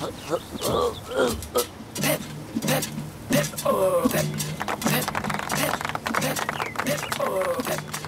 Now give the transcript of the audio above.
Pip, pip, pip, oh, pip, pip, pip, pip, pip, oh, pip.